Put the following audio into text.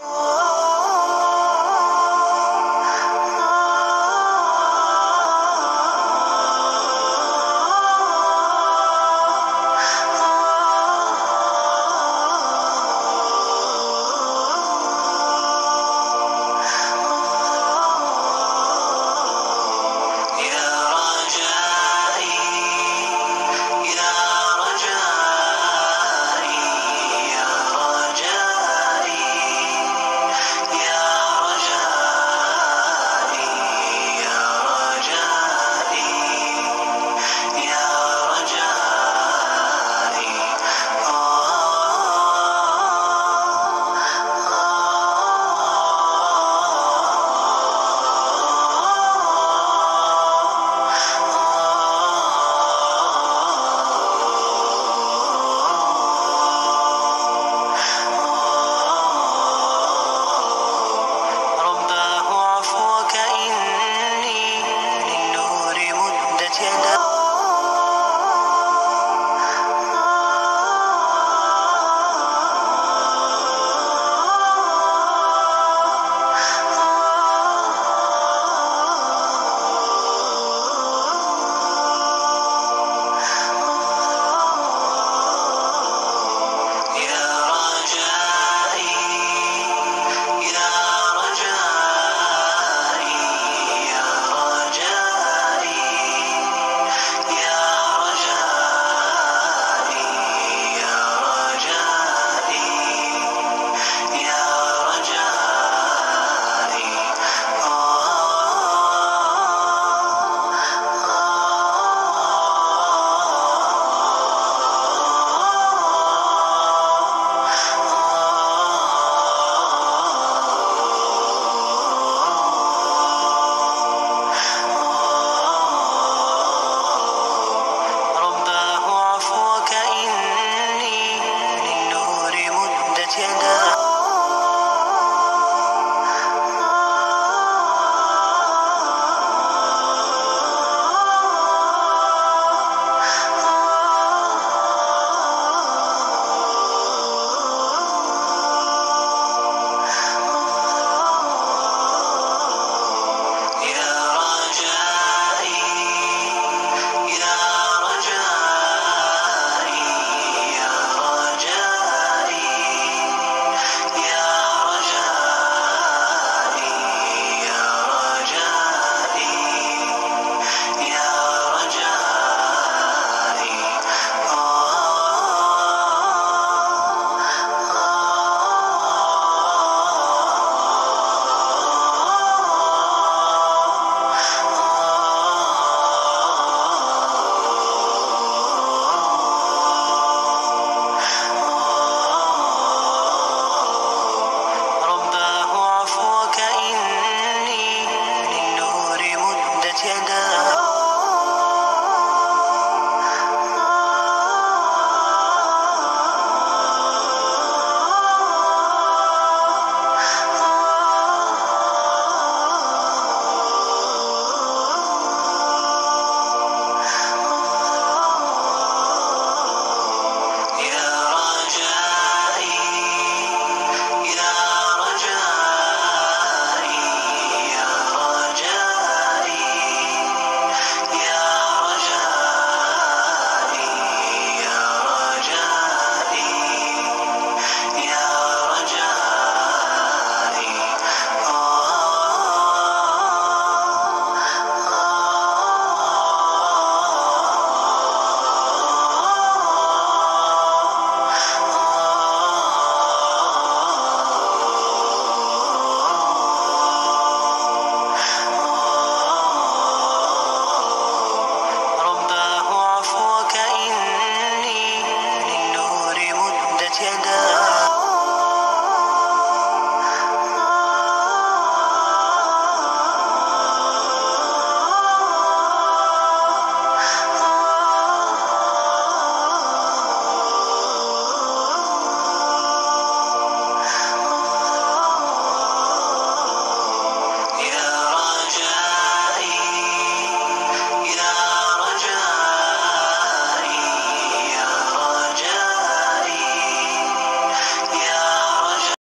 Oh. 天的。